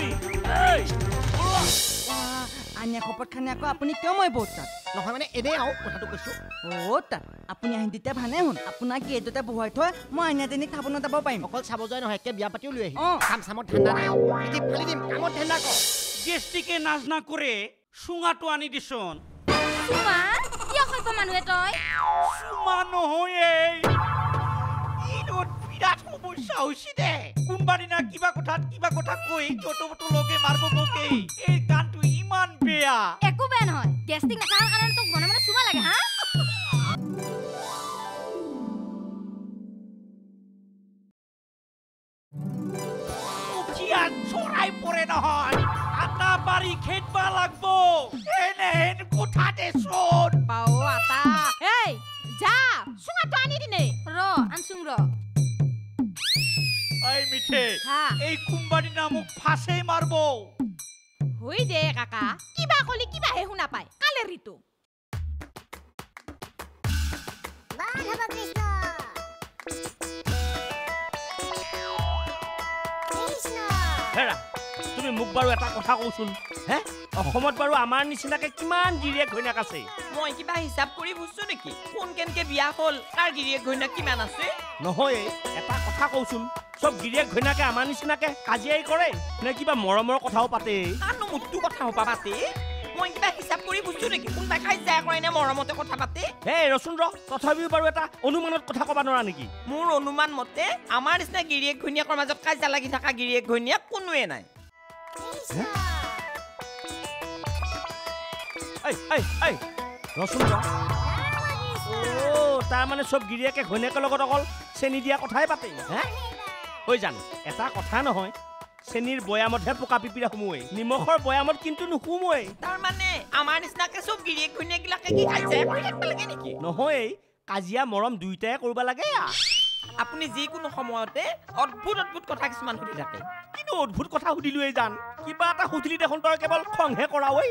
এই। আনিয়া খপত খানে আকৌ আপুনি কিয় মই বহুত তাত? নহয় মানে এনেই আৰু কথাটো কৈছো। অ' তাত। আপুনি আহি তেতিয়া ভানে শুন আপোনাক গেটতে বহুৱাই থৈ মই আইনাজনীক খাব নাযাব পাৰিম। অকল চাব যোৱাই নহয় একে বিয়া পাতিও লৈ আহি অঁ। কাম চামত ঠাণ্ডা নাই। পিঠিত ফালি দিম কামত ঠাণ্ডা কৰ। গেষ্টিকে নাচ না কৰে চুঙাটো আনি দিছোন চুমা কিয় কয় মানুহে তই? চুমা নহয় এই সমস্যা হৈছে দে কোনোবা দিনা কিবা কথাত কিবা কথা কৈ যত বতো লগে মাৰিব মোকে এই গানটো ইমান বেয়া। একো বেয়া নহয়। গেষ্টিক নাখাৰ কাৰণে তোক মনে মনে চুমা লাগে হা? উঠিয়াত চৰাই পৰে নহয়। আটা বাৰী খেদবা লাগব। এনেহেন কোঠাতে চোন। হা। এই কোনোবা দিনা মোক ফাঁচেই মাৰব। হৈ দে কাকা। কিবা কলি কিবাহে শুনা পায়। কালে ঋতু। হেৰা তুমি মোক বাৰু এটা কথা কওঁচোন। হে? অসমত বাৰু আমাৰ নিচিনাকে কিমান গিৰিয়েক ঘৈণীয়েক আছে? মই কিবা হিচাপ কৰি বুজছো নেকি? কোন কেনকে বিয়া হ'ল? কাৰ গিৰিয়েক ঘৈণীয়েক কিমান আছে? নহয় এটা কথা কওঁচোন। চব গিৰিয়েক ঘৈণীয়েকে আমাৰ নিচিনাকে কাজিয়াই কৰে নে কিবা মৰমৰ কথাও পাতে? কাৰনো মোৰটো কথা হবা পাতে। মই কিবা হিচাপ কৰি বুজছো নেকি? কোনোবাই কাজিয়া কৰে নে মৰমতে কথা পাতে? হে ৰচোন ৰ তথাপিও বাৰু এটা অনুমানত কথা ক'ব নোৱাৰা নেকি? মোৰ অনুমান মতে আমাৰ নিচিনা গিৰিয়েক ঘৈণীয়েকৰ মাজত কাজিয়া লাগি থকা গিৰিয়েক ঘৈণীয়েক কোনোৱে নাই। ৰচোন ৰ। তাৰমানে চব গিৰিয়েকে ঘৈণীয়েকৰ লগত অকল চেনি দিয়া কথাই পাতে। হে? হৈ জানো এটা কথা নহয় চেনিৰ বৈয়ামতহে পকা পিপিৰা সোমোৱে নিমখৰ বৈয়ামত কিন্তু নোসোমোৱে তাৰমানে আমাৰ নিচিনাকে চব গিৰিয়েক ঘৈণীয়েকবিলাকে কি থাকিব লাগে নেকি? নহয় কাজিয়া মৰম দুয়োটাই কৰিব লাগে। আপুনি যিকোনো সময়তে অদ্ভুত অদ্ভুত কথা কিছুমান সুধি থাকে। কিন্তু অদ্ভুত কথা সুধিলোৱেই জান? কিবা এটা সুধিলি দেখোন তই কেৱল খংহে কৰা ঐ।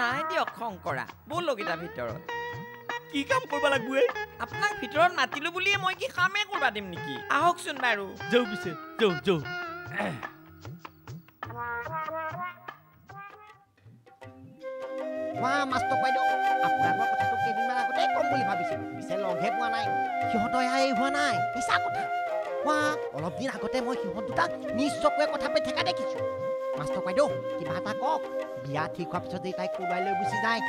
নাই দিয়ক খং কৰা ব'লকেইটা ভিতৰত। কি কাম কৰিব লাগব এই আপোনাক ভিতৰত মাতিলো বুলিয়ে মই কি কামেই কৰবা দিম নেকি? আহকচোন বাৰু। যৌ পিছে যৌ যৌ কোৱা মাষ্টৰ বাইদেউ আপোনাক মই কথাটো কেইদিনমান আগতেই ক'ম বুলি ভাবিছিলোঁ। পিছে লগহে পোৱা নাই। সিহঁতৰ এয়া এই হোৱা নাই। মিছা কথা। কোৱা অলপ দিন আগতে মই সিহঁত দুটাক নিজ চকুৱে কথা পাতি থকা দেখিছোঁ। মাষ্টৰ বাইদেউ কিবা এটা কওক। বিয়া ঠিক হোৱাৰ পিছত তাইক ক'ৰবাই লৈ গুচি যায়।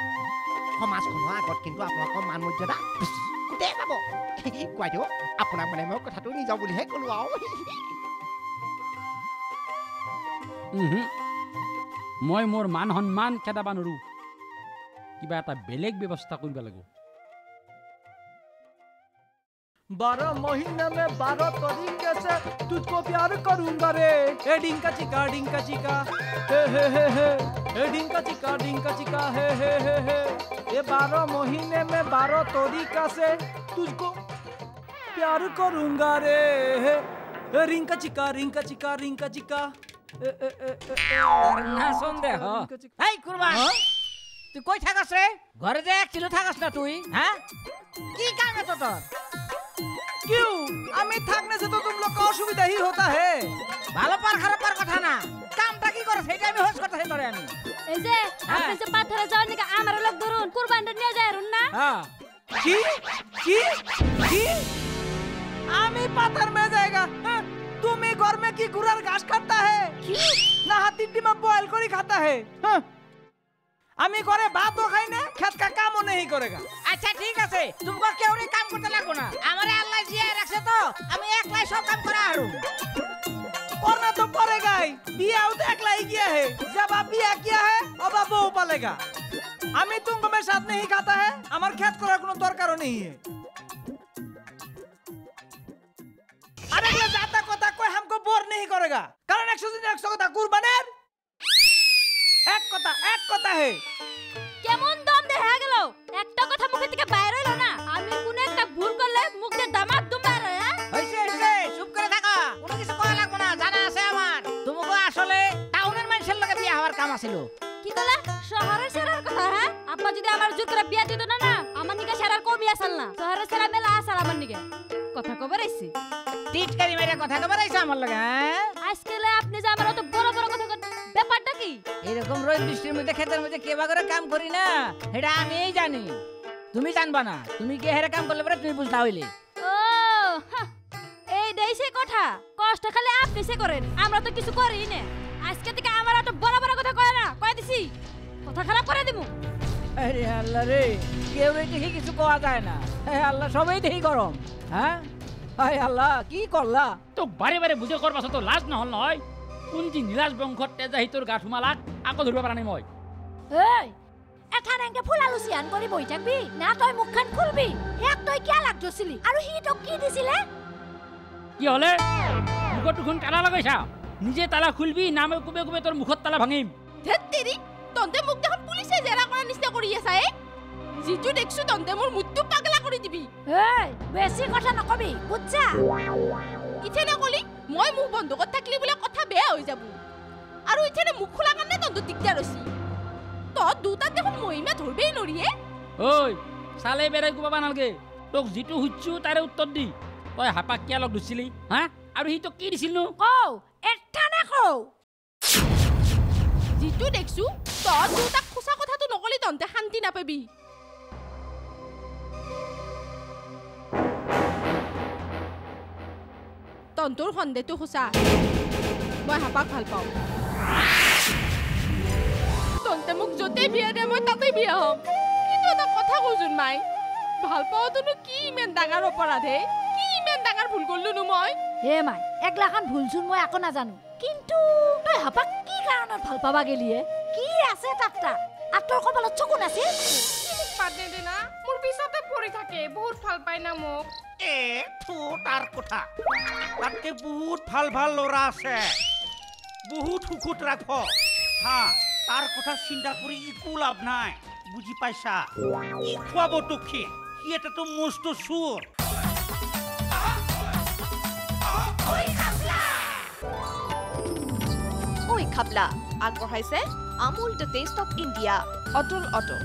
সমাজখনৰ আগত কিন্তু আপোনালোকৰ মান মৰ্যাদা গোটেই পাব বাইদেউ আপোনাক মানে মই কথাটো নিজৰ বুলিহে ক'লোঁ আৰু উহু। মই মোৰ মান সন্মান খেদাব নোৱাৰোঁ কিবা এটা বেলেগ ব্যৱস্থা কৰিব লাগিব बारह महीने में बारह तरीके से तुझको प्यार करूंगा रे ए डिंका चिका डिंका चिका हे हे हे हे ए डिंका चिका डिंका चिका हे हे हे हे ये बारह महीने में बारह तरीका से तुझको प्यार करूंगा रे हे ए रिंका चिका रिंका चिका रिंका चिका ए ए ए ए ए না সন্দেহ रिंका चिका এই কুরবান তুই কই থাকস রে ঘরে যে এক কিলো থাকস না তুই হ্যাঁ কি কাম এত তোর क्यों हमें थकने से तो तुम लोग को असुविधा ही होता है ভালো পার খারাপ পার কথা না কামটা কি করে সেটা আমি হোস কথা করে আমি এই যে আপনি যে পাথরে যাওয়ার নাকি আমার লোক ধরুন কুরবানটা নিয়ে যায় রুন না হ্যাঁ की की की आमी पाथर में जाएगा हाँ? तुम ही घर में की गुरार घास खाता है ना हाथी में बॉयल करी खाता है हाँ? আমি ঘরে ভাতও খাই না খেত কা কামও নেই করেগা আচ্ছা ঠিক আছে তোমাকে কেউ কাম করতে লাগবো না আমারে আল্লাহ জিয়াই রাখছে তো আমি একলাই সব কাম করা হারু करना तो पड़ेगा ही बिया तो अकेला ही किया है जब आप बिया किया है अब आप बहू पालेगा আমি तुमको मेरे साथ नहीं खाता है আমার খেত করার কোনো দরকারও নেই है अरे ये जाता कोता कोई हमको बोर नहीं करेगा कारण एक सौ दिन एक सौ কথা কুরবানের এক কথা এক কথা হে কেমন দম দেখা গেল একটা কথা মুখে থেকে বাইরে হইলো না আমি কোন একটা ভুল করলে মুখ দিয়ে দামাক আছিল কি কলা? শহরের ছেলের কথা হ্যাঁ? আব্বা যদি আমার জোর করে বিয়া দিত না না আমার নিকে সারার কমই আসাল না। শহরে সারা মেলা আসাল আমার নিকে। কথা কবে রাইছি টিটকারি মেরে কথা কবার আইসা আমার লগে হ্যাঁ? আজকালে আপনি যে আমার অত বড় বড় কথা কন ব্যাপারটা কি? এরকম রোদ বৃষ্টির মধ্যে ক্ষেতের মধ্যে কেবা করে কাম করি না সেটা আমিই জানি। তুমি জানবা না তুমি কে হেরে কাম করলে পরে তুমি বুঝতে হইলে। ও এই দেই সেই কথা। কষ্ট খালি আপনি সে করেন আমরা তো কিছু করি না। আজকে থেকে আমার অত বড় বড় কথা কয় না কয় দিছি কথা খারাপ করে দিমু। আরে আল্লাহ রে কেউ দেখি কিছু কোয়া যায় না। হে আল্লাহ সবাই দেখি গরম হ্যাঁ? হায় আল্লাহ কি করলা? তোক বাৰে বাৰে বুজে কৰাৰ পাছতো লাজ নহ'ল নহয় কোনটি নীলাজ বংশত তেজা সি তোৰ গাত সোমালাক আকৌ ধৰিব পৰা নাই মই। এই এঠান এনেকে ফুলা লুচিয়ান কৰি বহি থাকবি না তই মুখখন খুলবি হেক তই কিয় লাগ ধৰছিলি আৰু সি তোক কি দিছিলে? কি হ'লে? মুখত দুখন তালা লগাইছা। নিজে তালা খুলবি না মই কোবে কোবে তোৰ মুখত তালা ভাঙিম। ধেত তেৰি তন্তে মোক দেখোন পুলিচে জেৰা কৰাৰ নিচিনা কৰি আছা এ যিটো দেখছো তন্তে মোৰ মুডটো পাগলা কৰি দিবি এই বেছি কথা নকবি বুজছা ইথেনে কলি মই মুখ বন্ধকত থাকিলি বোলে কথা বেয়া হৈ যাব আৰু ইথেনে মুখ খোলা কাৰণে তন্ত দিগদাৰ হৈছে তহঁত দুটাত দেখোন মহিমা ধৰবেই নৰিয়ে ঐ চালে বেৰাই কোবাবা নালাগে তোক যিটো সুধিছো তাৰে উত্তৰ দি তই হাপাক কিয় লগ ধৰিছিলি হা আৰু সি তোক কি দিছিলনো কও এঠানে কও যিটো দেখছো তহঁত দুটাক সঁচা কথাটো নকলি তহঁতে শান্তি নাপাবি। তন্তৰ সন্দেহটো সঁচা। মই হাপাক ভাল পাওঁ। তন্তে মোক য'তেই বিয়া দিয়ে মই তাতেই বিয়া হ'ম। কিন্তু এটা কথা কওঁচোন মাই ভাল পাওঁটোনো কি ইমান ডাঙৰ অপৰাধ কি ইমান ডাঙৰ ভুল কৰিলোনো মই? হে মাই একলাখান ভুলচোন মই একো নাজানো। কিন্তু তই হাপাক কি কাৰণত ভাল পাবা গেলিয়ে কি আছে তাত তাত আঁতৰ কপালত চকু নাছিল পাতে দিনা মোৰ পিছতে পৰি থাকে বহুত ভাল পায় না মোক এ থু তাৰ কথা তাতকে বহুত ভাল ভাল ল'ৰা আছে বহুত সুখত ৰাখ হা তাৰ কথা চিন্তা কৰি একো লাভ নাই বুজি পাইছা কি খুৱাব তোক সি সি এটাতো মস্ত চোৰ খাবলা আগবঢ়াইছে Amul the taste of India. Atal auto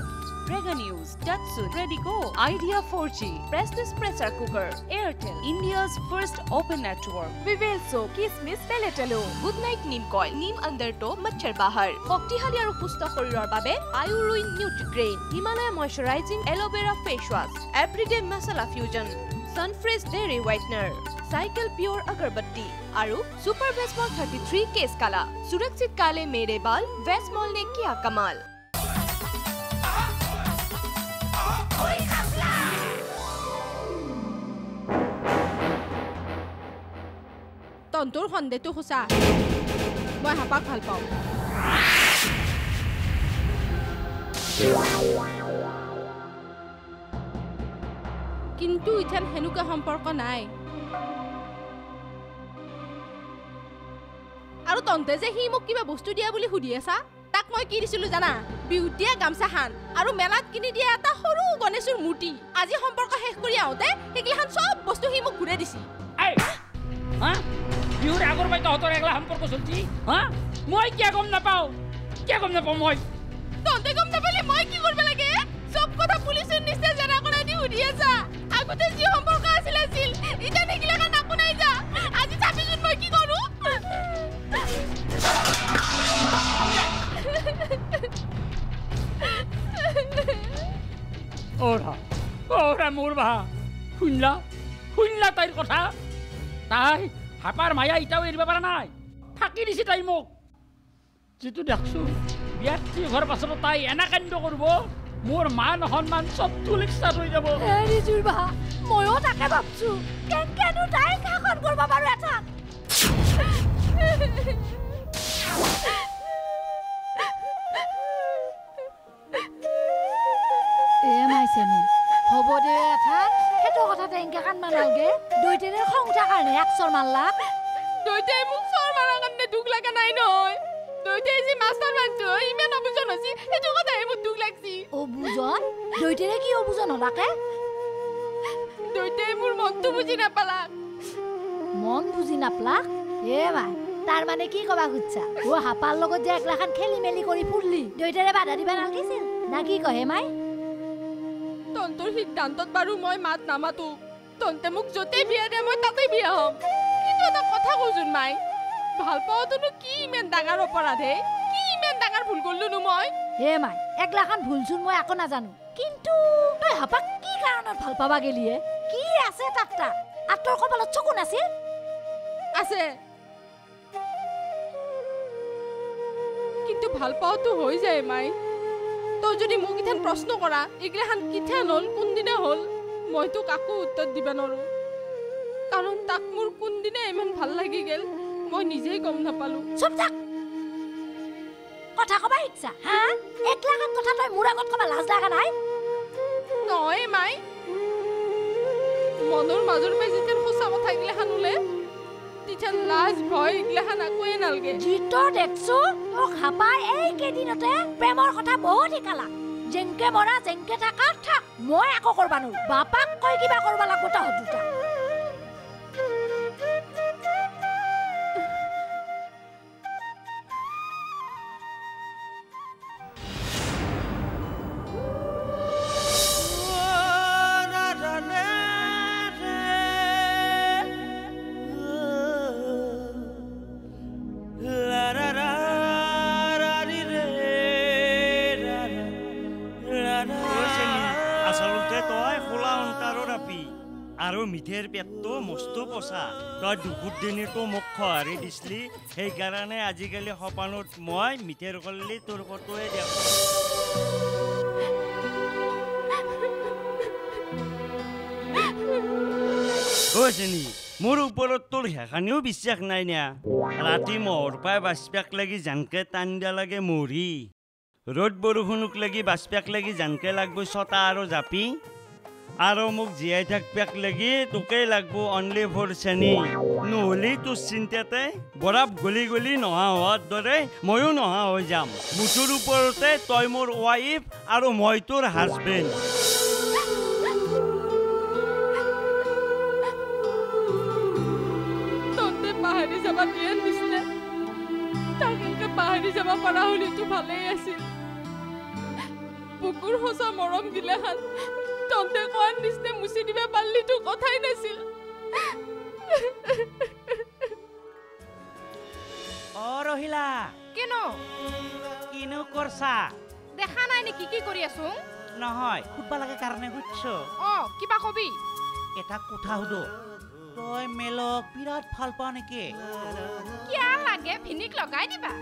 Prega News Datsun Radico Idea four G Prestige pressure cooker Airtel India's first open network Vivel চ' কিচমিচ পেলেটেলো গুড নাইট নিম কইল নিম আণ্ডাৰ ট' মচ্ছৰ বাহাৰ শক্তিশালী আৰু সুস্থ শৰীৰৰ বাবে আয়ুৰুইন Nutrigrain Himalaya moisturising aloe vera face wash Everyday masala fusion Sunfresh dairy whitener cycle pure agarbatti আৰু ছুপাৰ ভেজমল থাৰ্টি থ্ৰী কেছ কালা সুৰক্ষিত কালে মেৰে বাল ভেজমল নে কিয়া কমাল তন্তৰ সন্দেহটো সঁচা। মই হাপাক ভাল পাওঁ। কিন্তু ইথান সেনেকুৱা সম্পৰ্ক নাই। তন্তে যে সি মোক কিবা বস্তু দিয়া বুলি সুধি আছা? তাক মই কি দিছিলো জানা? বিহুত দিয়া গামচাখান আৰু মেলাত কিনি দিয়া এটা সৰু গণেশৰ মূৰ্তি। আজি সম্পৰ্ক শেষ কৰি আহোঁতে সেইগিলাখান চব বস্তু সি মোক ঘূৰাই দিছিল বিহুৰ আগৰ পৰাই তহঁতৰ এগলা সম্পৰ্ক চলছি হা? মই কিয় গম নাপাওঁ? কিয় গম নাপাওঁ মই? তহঁতে গম নাপালে মই কি কৰিব লাগে? চব কথা পুলিচৰ নিচিনা জেৰা কৰাই দি সুধি আছা। আগতে যি সম্পৰ্ক আছিল আছিল এতিয়া সেইগিলাখান আপোনাৰ যা। ওৰা ওৰা মোৰ বাহা শুনলা শুনলা তাইৰ কথা তাই হাপাৰ মায়া ইটাও এৰিব পৰা নাই থাকি দিছে তাই মোক যিটো দেখছো বিয়াত ঠিক হোৱাৰ পাছতো তাই এনে কাণ্ড কৰিব মোৰ মান সন্মান চব তুলিকচাত হৈ যাব ময়ো তাকে ভাবছো কেনকেনো তাই শাসন কৰিব পাৰো এঠান এ হ'ব দে সেইটো কথা তেনকে কান্দবা নালগে দুইটাৰে খং কাৰণে একচৰ মাৰলাক দুইটাই মোক চৰ মাৰাৰ কাৰণে দুখ লগা নাই নহয়। দুইটাই যি মাষ্টাৰ মানছো ইমান অবুজন হৈছে। সেইটো কথাহে মোৰ দুখ লাগছি। অবুজন? দুইটাৰে কি অবুজন হলাকে? দুইটাই মোৰ মনটো বুজি নাপালাক। মন বুজি নাপলাক? এ মাই তাৰ মানে কি কবা খুজছা অ হাপাৰ লগত যে একলাখান খেলি মেলি কৰি ফুৰলি দুইটাৰে বাধা দিবা নালাগিছিল। না কি কহে মাই? তন্তৰ সিদ্ধান্তত বাৰু মই মাত নামাতো। তন্তে মোক য'তেই বিয়া দিয়ে মই তাতেই বিয়া হ'ম। কিন্তু এটা কথা কওঁচোন মাই ভাল পাওঁতোনো কি ইমান ডাঙৰ অপৰাধ কি ইমান ডাঙৰ ভুল কৰিলোনো মই? হে মাই একলাখান ভুলচোন মই একো নাজানো। কিন্তু তই হাপাক কি কাৰণত ভাল পাবা গেলিয়ে? কি আছে তাত তাত আৰু তোৰ কপালত চকু নাছিল আছে। ভাল পাওঁতো হৈ যায় মাই। তই যদি মোক ইথান প্ৰশ্ন কৰা এইগিলাখান কিঠান হ'ল কোনদিনা হ'ল? মইতো কাকো উত্তৰ দিব নোৱাৰো কাৰণ তাক মোৰ কোনদিনা ইমান ভাল লাগি গেল মই নিজেই গম নাপালো। চুপ থাক! কথা কবা ইচ্ছা হা? একলাখান কথা তই মোৰ আগত কবা লাজ লগা নাই? নহয় মাই। মনৰ মাজৰ পৰা যেতিয়া সঁচা কথা এইগিলাখান ওলে তেতিয়া লাজ ভয় এইগিলাখান একোৱে নালাগে যিটো দেখছো মোক হাপাই এই কেইদিনতে প্ৰেমৰ কথা বহুত শিকালা যেনকে মৰা যেনকে থাকা থাক মই একো কৰবা নোৱাৰো বাপাক কৈ কিবা কৰবা লাগব তহঁত দুটা আৰু মিঠেৰ পেটটো মস্তো পচা। তই দুগুৰ দিনতো মোক সঁহাৰি দিছিলি সেইকাৰণে আজিকালি সপানত মই মিঠেৰ কল্লি তোৰ ফটোৱে দেখোঁ চেনি মোৰ ওপৰত তোৰ সেইখানিও বিশ্বাস নাই নিয়া। ৰাতি মহৰ পাই বাচপাক লাগি জানকে টান দিয়া লাগে মৰি। ৰ'দ বৰষুণক লাগি বাচপাক লাগি জানকে লাগব ছটা আৰু জাপি। আৰু মোক জীয়াই থাকপাক লাগি তোকেই লাগব অনলি ফৰ চেনি নহ'লে তোৰ চিন্তাতে বৰাপ গলি গলি নহা হোৱাৰ দৰে ময়ো নহা হৈ যাম মুঠৰ ওপৰতে তই মোৰ ৱাইফ আৰু মই তোৰ হাজবেণ্ড পাহৰি যাবা পৰা হ'লেতো ভালেই আছিল বুকুৰ সঁচা মৰম গিলাখান তহঁতে কোৱাৰ নিচিনা মুচি দিবা পাৰিলিতো কথাই নাছিল অ ৰহিলা কেন কিনো কৰছা দেখা নাই নেকি কি কৰি আছো নহয় সুধবা লাগে কাৰণে সুধছো অ কিবা কবি এটা কথা সুধো তই মেলক বিৰাট ভাল পাৱ নেকি কিয়া লাগে ভিনিক লগাই দিবা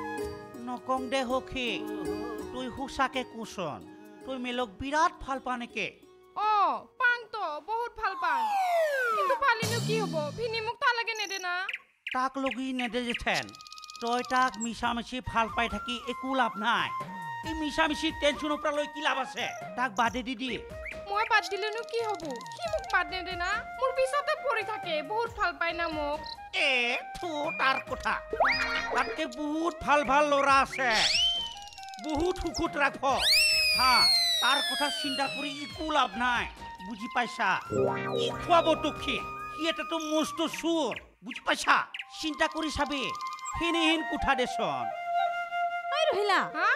নকং দে সখী তই সঁচাকে কোচোন তই মেলক বিৰাট ভাল পাৱ নেকি অ বহুত ভাল পাং। কিন্তু পালিনো কি হ'ব? ভিনি মোক তালাগে নেদে না। তাক লগি নেদে যেথেন তই তাক মিছামিছি ভাল পাই থাকি একো লাভ নাই। এই মিছামিছি টেনশ্যনৰ পৰা লৈ কি লাভ আছে? তাক বাদে দি দিয়ে। মই বাদ দিলেনো কি হ'ব? সি মোক বাদ নেদে না। মোৰ পিছতে পৰি থাকে। বহুত ভাল পাই না মোক। এ থু তাৰ কথা। তাতকে বহুত ভাল ভাল ল'ৰা আছে। বহুত সুখত ৰাখ হা। তাৰ কথা চিন্তা কৰি একো লাভ নাই বুজি পাইছা? কি খুৱাব তোক সি সি এটাতো মস্ত চোৰ বুজি পাইছা? চিন্তা কৰি চাবি সেনেহেন কোঠা দেচোন। আই ৰহিলা হা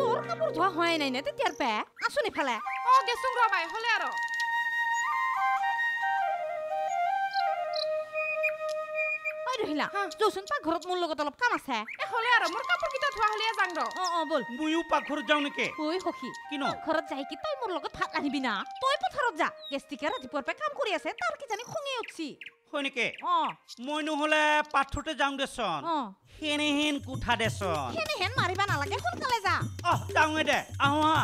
তোৰ কাপোৰ ধোৱা হোৱাই নাই নে আসুন পৰা আছোন ইফালে অ গেছোং ৰবাই হ'লে আৰু। ঐ ৰহিলা যৌচোন পাকঘৰত মোৰ লগত অলপ কাম আছে। এ হ'লে আৰু মোৰ কাপোৰ কেইটা ধোৱা হ'লে যাং ৰ। অ অ ব'ল। ময়ো পাকঘৰত যাওঁ নেকি? ঐ সখী কিনো? ঘৰত যাই কি তই মোৰ লগত ভাত আনিবি না? তই পথাৰত যা। গেষ্টিকে ৰাতিপুৱাৰ পৰা কাম কৰি আছে তাৰ কিজানি খঙে উঠছি। হয় নেকি? অ। মই নহ'লে পাথৰতে যাওঁ দেচোন। অ। সেনেহেন কোঠা দেচোন। সেনেহেন মাৰিবা নালাগে সোনকালে যা। অহ যাওঁৱে দে। আহো হা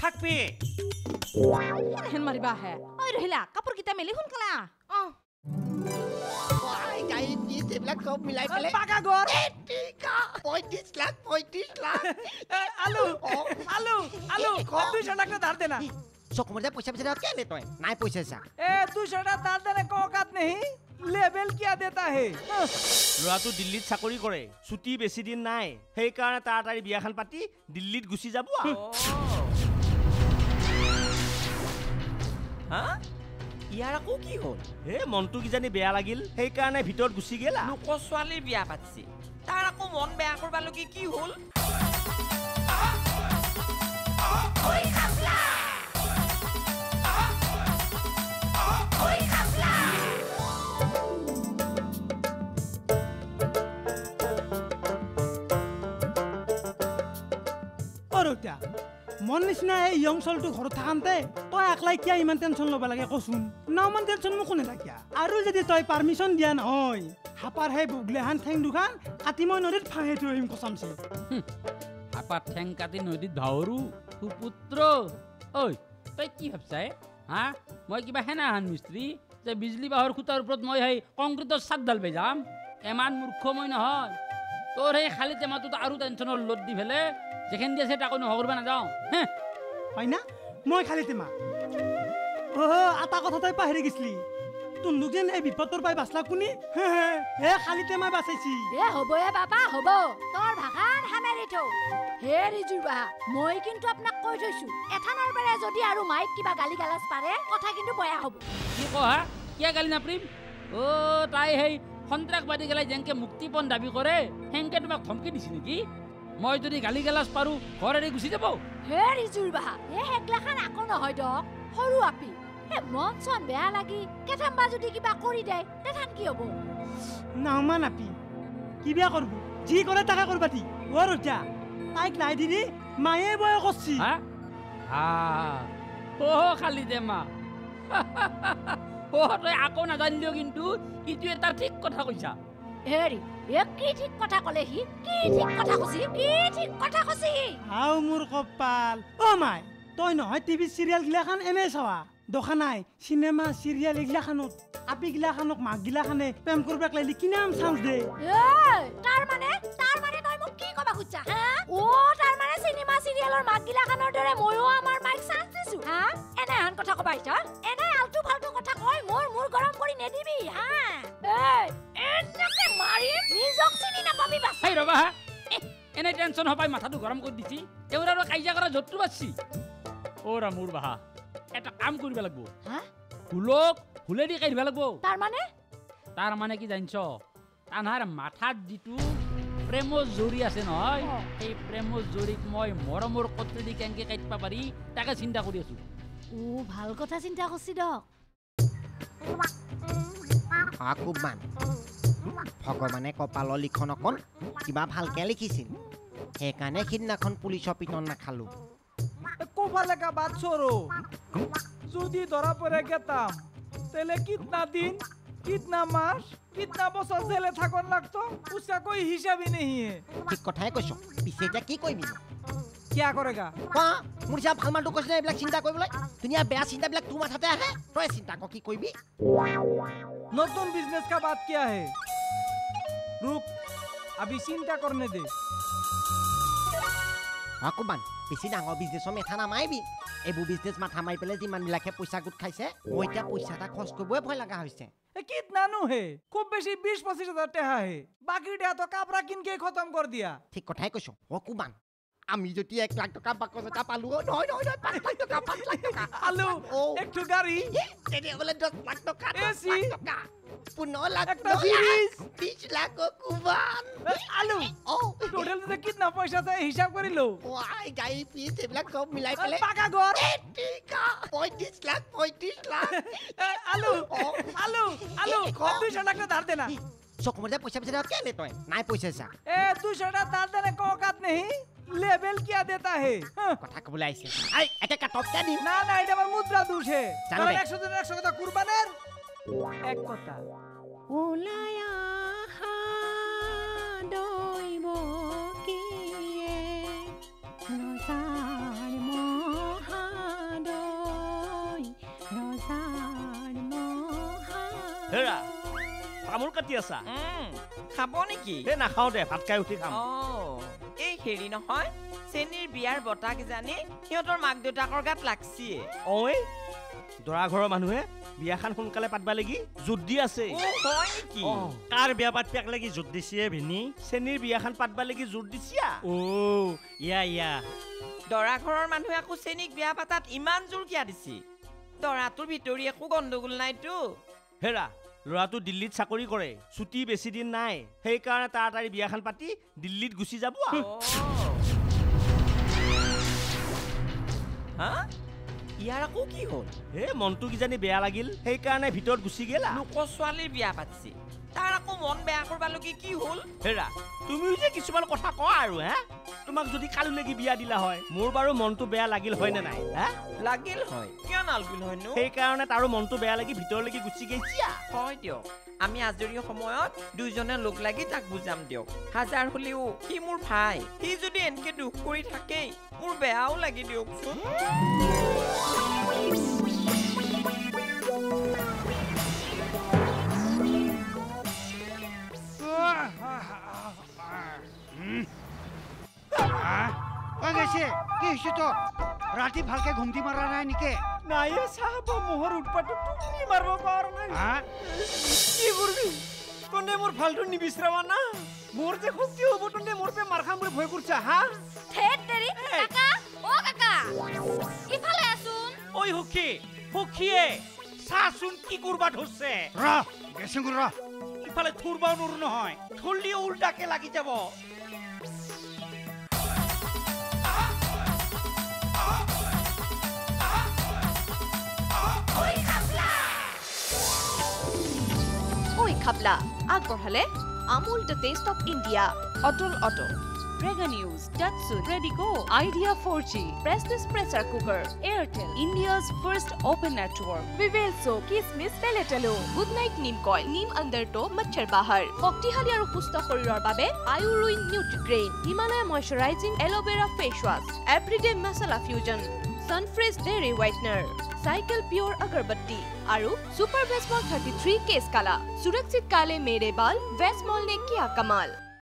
থাকবি। সেনেহেন মাৰিবা আহে। ঐ ৰহিলা কাপোৰকেইটা মেলি সোনকালে আহ। অ গাড়ীত দিছ এইবিলাক চব মিলাই পেলাই পাকা ঘৰ পঁয়ত্ৰিশ লাখ পঁয়ত্ৰিশ লাখ এ, আলু অ, আলু আলু কি ক? দুইশো টাকা ধার দেনা চকুমতে পইচা পইচা দেওয়া কেলে তই নাই পইচা চা ए दुइशो टाका धार देने का औकात नहीं लेबल क्या देता है ল'ৰাটো দিল্লীত চাকৰি কৰে ছুটি বেছি দিন নাই সেইকাৰণে তাড়াতাড়ি বিয়াখন পাতি দিল্লীত গুচি যাব আৰু। হা ইয়াৰ আকৌ কি হ'ল? হে মনটো কিজানি বেয়া লাগিল। সেইকাৰণে ভিতৰত গুচি গেল। আৰু। লোকৰ ছোৱালীৰ বিয়া পাতিছে। তাৰ আকৌ মন বেয়া কৰবালৈকে কি হ'ল? মন নিচিনা এই ইয়ং চলটো ঘৰত থাকান্তে তই একলাই কিয় ইমান টেনশ্যন ল'ব লাগে কচোন। না ইমান টেনশ্যন মোক কোনে থাকিয়া আৰু যদি তই পাৰ্মিশ্যন দিয়া নহয় হাপাৰ সেই বুগলেহান ঠেং দুখান কাটি মই নদীত ফাঁহি থৈ আহিম কচামচি হাপাত ঠেং কাটি নদীত ভাৱৰো সুপুত্ৰ। ঐ তই কি ভাবছাই হা? মই কিবা সেনাহান মিস্ত্ৰী যে বিজলী বাঁহৰ খুটাৰ ওপৰত মই সেই কংক্ৰিটৰ চাট ঢালবে যাম ইমান মূৰ্খ মই নহয়। তোৰ সেই খালী টেমাটোত আৰু টেনশ্যনৰ লোড দি ফেলে যেখান দি আছে তাকো নোহোৱা কৰিব নাযাওঁ। হে? হয় না মই খালি তেমা অ এটা কথা তই পাহৰি গৈছিলি। তোন্দুক যেন এই বিপদৰ পাই বাচলা কোনি? হে হে হে খালি তেমাই বাচাইছি। এ হ'ব এ বাবা হ'ব। তোৰ ভাষান সামেৰি থৌ হে ৰিজুৰ বাহা মই কিন্তু আপোনাক কৈ থৈছো। এথানৰ পাৰে যদি আৰু মাইক কিবা গালি গালাজ পাৰে কথা কিন্তু বেয়া হ'ব। কি কহা কিয় গালি নাপৰিম? অ' তাই সেই সন্ত্ৰাসবাদী গেলাই যেনেকে মুক্তিপণ দাবী কৰে সেনেকে তোমাক ধমকি দিছে নেকি? মই যদি গালি গালাজ পাৰোঁ ঘৰ এৰি গুচি যাব হে ৰিজুৰ বাহা এ হেগলাখান আকৌ নহয় দক। সৰু আপি এ মন চন বেয়া লাগি কেথাম্বা যদি কিবা কৰি দে তেথান কি হ'ব? নামা নাপি কি বিয়া কৰব? যি কৰে তাকে কৰবা দি অ ৰতিয়া তাইক নাই দিদি মায়ে বয় কৰছি। হা? হা অ' খালি দে মা। অ' তই আকৌ নাজানিলেও কিন্তু ইটোৱে তাৰ ঠিক কথা কৈছা। হেৰি এ কি ঠিক কথা ক'লে সি? কি ঠিক কথা কৈছি? কি ঠিক কথা কৈছি? হাও মোৰ কপাল। অ মাই তই নহয় টিভি চিৰিয়েল গিলাখান এনেই চাৱা। দেখা নাই চিনেমা চিৰিয়েল এইগিলাখানত আপি গিলাখানক মাক গিলাখানে প্ৰেম কৰবাক লাগিলে কিনাম চান্স দে। এই তাৰ মানে? তাৰ মানে তই মোক কি ক'বা খুজিছা হা? অ তাৰ মানে চিনেমা চিৰিয়েলৰ মাকগিলাখানৰ দৰে ময়ো আমাৰ মাইক চান্স দিছো হা? এনেহেন কথা ক'বা এনে আলটু ফালটু কথা কৈ মোৰ মূৰ গৰম কৰি নেদিবি হা? এই মাৰিম নিজক চিনি নাপাবি বাছ। সেই ৰবা এনে টেনশ্যন হবাই মাথাটো গৰম কৰি দিছি। তেওঁৰ আৰু কাজিয়া কৰা য'তটো বাচছি অ' ৰা মোৰ বাহা এটা কাম কৰিব লাগিব। হা? ফুলক ফুলেদি কাঢ়িব লাগিব। তাৰ মানে? তাৰ মানে কি জানিছ? তাহাৰ মাথাত যিটো প্ৰেমৰ জৰি আছে নহয়। সেই প্ৰেমৰ জৰিক মই মৰমৰ কটৰেদি কেনেকে কাটিব পাৰি তাকে চিন্তা কৰি আছো। ও ভাল কথা চিন্তা কৰছি দক। আকুবমান ভগৱানে কপালৰ লিখন অকণ কিবা ভালকৈ লিখিছিল। সেইকাৰণে সিদিনাখন পুলিচৰ পিটন নাখালোঁ। ক'ফালে কা যদি ধৰা পৰে কেটাম তেলে কিতনা দিন কিতনা মাস কিতনা জেলে থাকন ঠিক কথাই কৈছ পিছে এতিয়া কি কৰিবি? কোৱা মোৰ ভাল কৈছিলে এইবিলাক চিন্তা কৰিবলৈ ধুনীয়া বেয়া চিন্তাবিলাক তোৰ মাথাতে আহে তই চিন্তা কৰ কি কৰিবি? নতুন বিজনেছ কা আহে रुक अभी चिंता करने दे অকণমান বেছি ডাঙৰ বিজনেছৰ মেথা নামাৰিবি এইবোৰ বিজনেছ মাথা মাৰি পেলাই যিমানবিলাকে পইচা গোট খাইছে মই এতিয়া পইচা এটা খৰচ কৰিবই ভয় লগা হৈছে ए, कितना नु है खूब बेसी बीस पच्चीस हजार टेहा है बाकी टेहा तो कापरा किन के खत्म कर दिया ঠিক কথাই কৈছ অকণমান আমি যদি এক লাখ টাকা বা কত টাকা পালো নয় নয় নয় পাঁচ লাখ টাকা পাঁচ লাখ টাকা। পালো ও। একটু গাড়ি। তেনে বলে দশ লাখ টাকা দশ লাখ টকা। পনেরো লাখ টাকা সিরিজ বিশ লাখ কুবান। আলু। ও। টোটাল তো কিতনা পয়সা চাই হিসাব করিলো ওয়াই গাই পিস এবিলাক সব মিলাই ফেলে। পাকা ঘর। টিকা পঁয়ত্রিশ লাখ পঁয়ত্রিশ লাখ। আলু আলু আলু দুইশো টাকা ধার দে না। চকুমার যা পয়সা পয়সা কেনে তুই নাই পয়সা চা এ তুই টাকা ধার দে না কাত নেহি लेवल क्या देता है हाँ। কথা ক'বলৈ আহিছে আই একে কাটককে দিম না না এটা আমার মুদ্রা দোষ হে জানো কারণ বে। একশো জন একশো কথা কুরবানের এক কথা হেৰা তামোল কাটি আছা উম, খাব নেকি হে নাখাওঁ দে ভাত খাই উঠি খাম অ' এই হেৰি নহয় চেনীৰ বিয়াৰ বঁটা কিজানি সিহঁতৰ মাক দেউতাকৰ গাত লাগছিয়ে ঐ দৰা ঘৰৰ মানুহে বিয়াখন সোনকালে পাতবা লাগি যুদ্ধ দি আছে। হয় নেকি? কাৰ বিয়া পাতবাক লাগি যুদ্ধ দিছে ভিনি? চেনীৰ বিয়াখন পাতবা লাগি যুদ্ধ দিছিয়া? অ ইয়া ইয়া। দৰা ঘৰৰ মানুহে আকৌ চেনীক বিয়া পাতাত ইমান জোৰ কিয়া দিছি? দৰাটোৰ ভিতৰি একো গণ্ডগোল নাইতো। হেৰা ল'ৰাটো দিল্লীত চাকৰি কৰে ছুটি বেছি দিন নাই সেইকাৰণে তাড়াতাড়ি বিয়াখন পাতি দিল্লীত গুচি যাব ইয়াৰ আকৌ কি হ'ল? হে মনটো কিজানি বেয়া লাগিল সেইকাৰণে ভিতৰত গুচি গেলা। লোকৰ ছোৱালীৰ বিয়া পাতিছে তাৰ আকৌ মন বেয়া কৰবালৈকে কি হ'ল? হেৰা তুমিও যে কিছুমান কথা কোৱা আৰু হে? তোমাক যদি কালিলৈকে বিয়া দিলা হয় মোৰ বাৰু মনটো বেয়া লাগিল হয়নে নাই হে? লাগিল হয়। কিয় নালগিল হয়নো? সেইকাৰণে তাৰো মনটো বেয়া লাগি ভিতৰলৈকে গুচি গৈছি। হয় দিয়ক। আমি আজৰি সময়ত দুইজনে লগ লাগি তাক বুজাম দিয়ক। হাজাৰ হলেও সি মোৰ ভাই। সি যদি এনেকে দুখ কৰি থাকেই মোৰ বেয়াও লাগি দিয়কচোন। কি তোৰ ৰাতি ভালকে ঘুমটি মাৰা নাই নেকি? নাই চাহাব মোহৰ উৎপাতটো টোপনি মাৰিব পৰা নাই। হা? কি কৰবি? তনে মোৰ ভালটো নিবিচাৰা না। মোৰ যে শক্তি হ'ব তনে মোৰ পে মাৰ খাম বুলি ভয় কৰিছা হা? থেত তেৰি কাকা অ কাকা। ইফালে আছোন ঐ সখী সখীয়ে। চাচোন কি কৰবা ধৰছে। ৰ গেছিংগুৰ ৰ। ইফালে থুৰবাও নোৰো নহয় থুৰলিও উল্টাকে লাগি যাব। খাপলা আগবঢ়ালে Amul the taste of India. Atal auto Prega News Datsun Radico Idea four G Prestige pressure cooker Airtel India's first open network good night neem coil neem under ট' মচ্ছৰ বাহাৰ। শক্তিশালী আৰু সুস্থ শৰীৰৰ বাবে আয়ুৰুইন Nutrigrain Himalaya moisturising aloe vera face wash Everyday masala fusion. Sunfresh dairy whitener cycle pure agarbatti और super वेस्मॉल 33 case काला सुरक्षित काले मेरे बाल वेस्मॉल ने किया कमाल